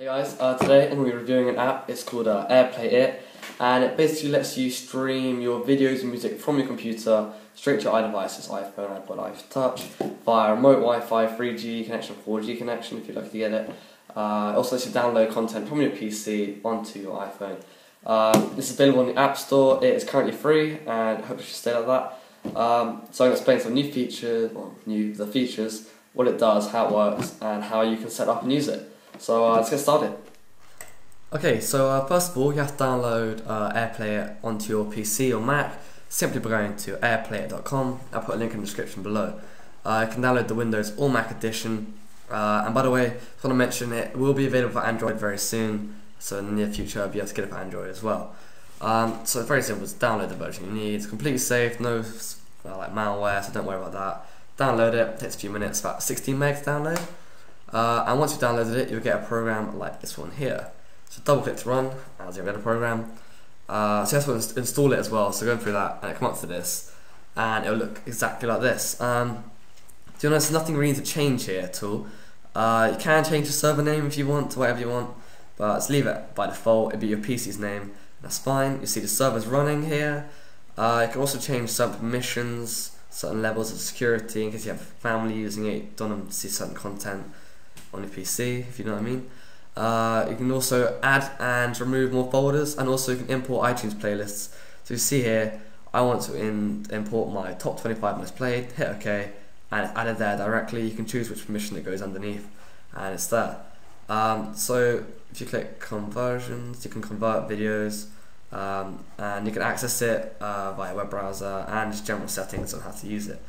Hey guys, uh, today I'm going to be reviewing an app. It's called uh, Air Playit, and it basically lets you stream your videos and music from your computer straight to your iDevices, iPhone, iPod, iPhone Touch, via remote Wi-Fi, 3G connection, 4G connection if you'd like to get it. Uh, it also lets you download content from your PC onto your iPhone. Uh, this is available in the App Store. It is currently free, and I hope it should stay like that. Um, so I'm going to explain some new features, or new the features, what it does, how it works, and how you can set up and use it. So uh, let's get started. Okay, so uh, first of all, you have to download uh, AirPlay onto your PC or Mac simply by going to airplayit.com. I'll put a link in the description below. Uh, you can download the Windows or Mac edition. Uh, and by the way, I just want to mention it will be available for Android very soon. So in the near future, I'll be able to get it for Android as well. Um, so very simple. Just download the version you need. It's completely safe. No like malware, so don't worry about that. Download it. takes a few minutes, about 16 megs download. Uh, and once you've downloaded it, you'll get a program like this one here. So double click to run as you get a program. Uh, so you have to install it as well. So go through that, and it come up to this, and it'll look exactly like this. Um, to be honest, nothing really to change here at all. Uh, you can change the server name if you want to whatever you want, but let's leave it by default. It'll be your PC's name. That's fine. You see the server's running here. Uh, you can also change some permissions, certain levels of security in case you have family using it. Don't want them to see certain content on your PC, if you know what I mean. Uh, you can also add and remove more folders, and also you can import iTunes playlists. So you see here, I want to in, import my top 25 most played, hit OK, and it's added there directly. You can choose which permission it goes underneath, and it's there. Um, so if you click conversions, you can convert videos, um, and you can access it uh, via web browser and just general settings on how to use it.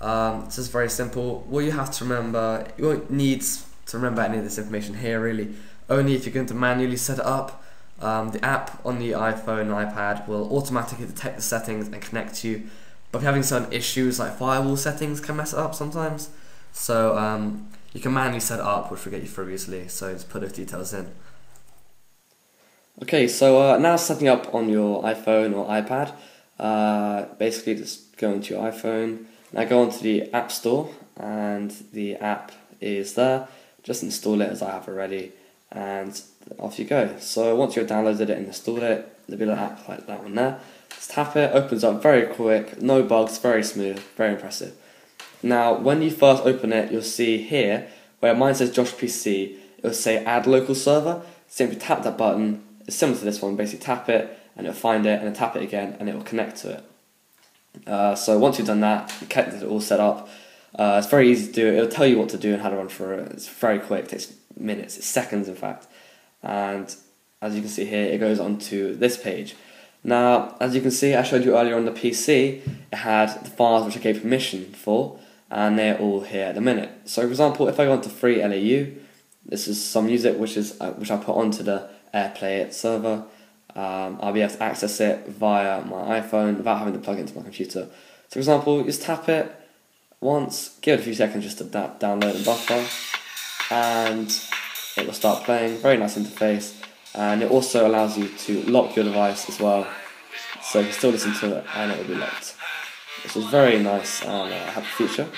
Um, this is very simple. What you have to remember, you won't need to remember any of this information here really. Only if you're going to manually set it up. Um, the app on the iPhone and iPad will automatically detect the settings and connect to you. But if you're having certain issues like firewall settings can mess it up sometimes. So um, you can manually set it up, which will get you through easily. So just put those details in. Okay, so uh, now setting up on your iPhone or iPad. Uh, basically, just go into your iPhone. Now go onto the App Store, and the app is there just install it as I have already and off you go. So once you've downloaded it and installed it, be an app like that one there. Just tap it, opens up very quick, no bugs, very smooth, very impressive. Now when you first open it, you'll see here where mine says Josh PC, it'll say add local server. Simply tap that button, it's similar to this one, basically tap it and it'll find it and then tap it again and it will connect to it. Uh, so once you've done that, you get it all set up, uh, it's very easy to do. It'll tell you what to do and how to run through it. It's very quick. It takes minutes. It's seconds, in fact. And as you can see here, it goes on to this page. Now, as you can see, I showed you earlier on the PC, it had the files which I gave permission for, and they're all here at the minute. So, for example, if I go onto free LAU, this is some music which is uh, which I put onto the AirPlay server. Um, I'll be able to access it via my iPhone without having to plug it into my computer. So, for example, just tap it, once, give it a few seconds just to da- download and buffer, and it will start playing. Very nice interface, and it also allows you to lock your device as well, so you can still listen to it and it will be locked. Which is very nice and uh, happy feature.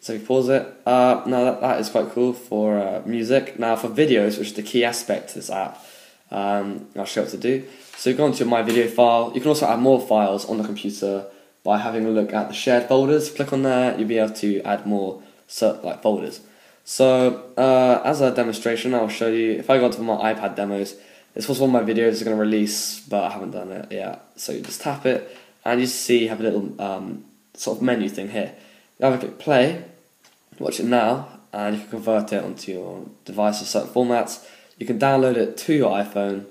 So pause it. Uh, now that, that is quite cool for uh, music. Now for videos, which is the key aspect to this app, um, I'll show you what to do. So you go into my video file. You can also add more files on the computer by having a look at the shared folders. Click on there, you'll be able to add more like folders. So uh, as a demonstration, I'll show you, if I go to my iPad demos, this was one of my videos are going to release, but I haven't done it yet. So you just tap it, and you see you have a little um, sort of menu thing here. You have a click play, watch it now, and you can convert it onto your device of certain formats. You can download it to your iPhone,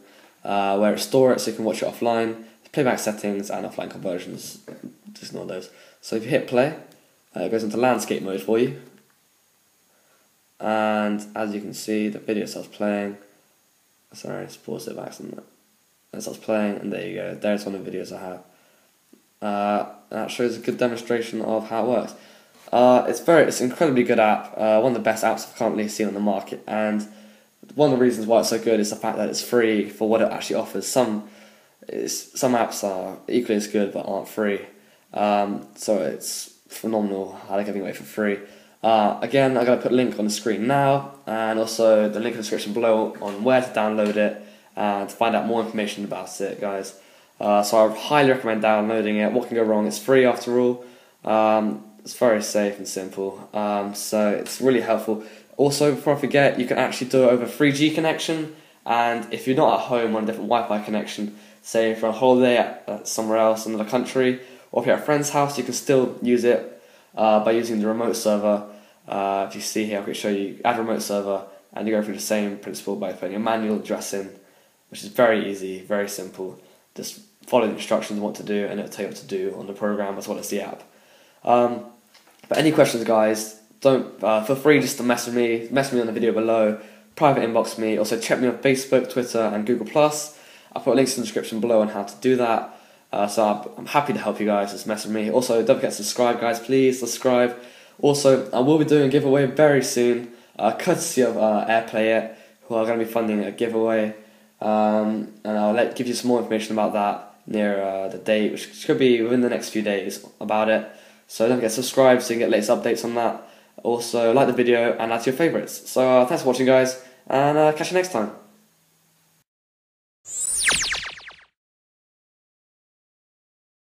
uh, where it store it so you can watch it offline. Playback settings and offline conversions just ignore those. So if you hit play, uh, it goes into landscape mode for you. And as you can see, the video starts playing. Sorry, let's pause it by accident. It starts playing, and there you go. There's one of the videos I have. Uh, that shows a good demonstration of how it works. Uh, it's very, it's an incredibly good app. Uh, one of the best apps I've currently seen on the market, and one of the reasons why it's so good is the fact that it's free for what it actually offers. Some, some apps are equally as good but aren't free. Um, so it's phenomenal I like giving away for free. Uh, again, I'm going to put a link on the screen now, and also the link in the description below on where to download it and to find out more information about it, guys. Uh, so I highly recommend downloading it. What can go wrong? It's free after all. Um, it's very safe and simple. Um, so it's really helpful. Also, before I forget, you can actually do it over 3G connection. And if you're not at home on a different Wi-Fi connection, say for a holiday at, at somewhere else in another country, or if you're at a friend's house, you can still use it uh, by using the remote server. Uh, if you see here, I can show you add remote server, and you go through the same principle by putting a manual address in, which is very easy, very simple. Just follow the instructions on what to do, and it'll tell you what to do on the program as well as the app. Um, but any questions, guys, don't uh, feel free just to message me, message me on the video below, private inbox me. Also check me on Facebook, Twitter, and Google Plus. I'll put links in the description below on how to do that. Uh, so I'm happy to help you guys. Just message me. Also, don't forget to subscribe, guys. Please subscribe. Also, I will be doing a giveaway very soon, uh, courtesy of uh, AirPlay who are going to be funding a giveaway. Um, and I'll let give you some more information about that near uh, the date, which could be within the next few days about it. So don't forget to subscribe so you can get latest updates on that. Also, like the video and add to your favourites. So uh, thanks for watching, guys, and uh, catch you next time.